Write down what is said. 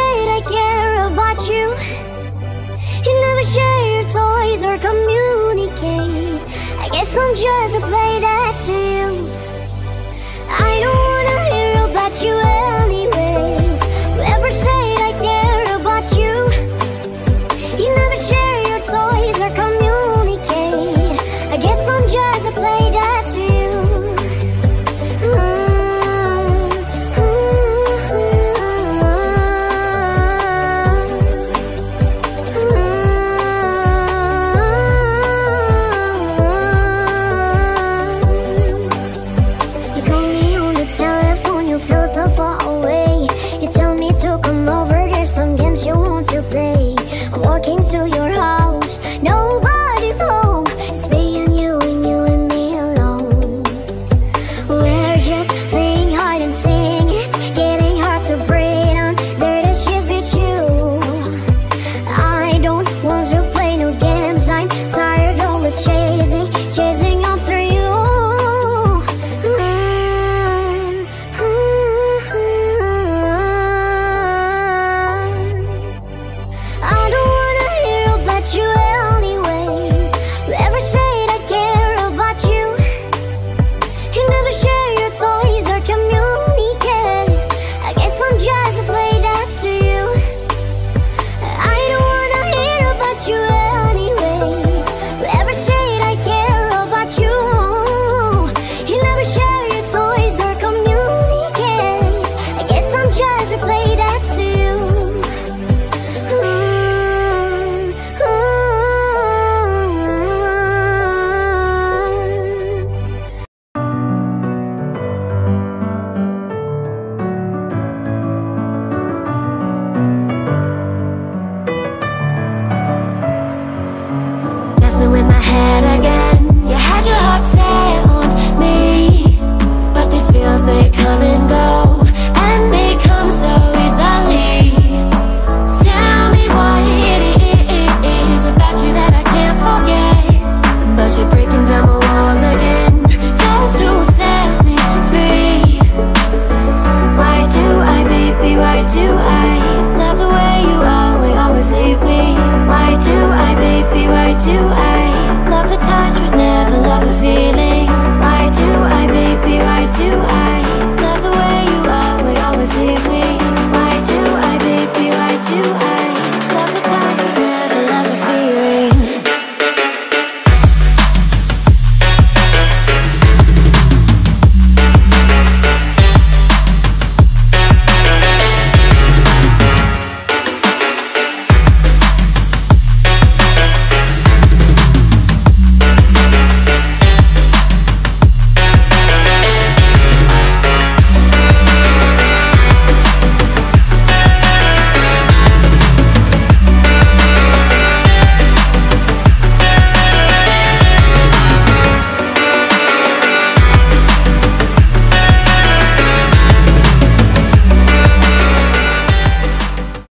said I care about you. You never share your toys or communicate. I guess I'm just a play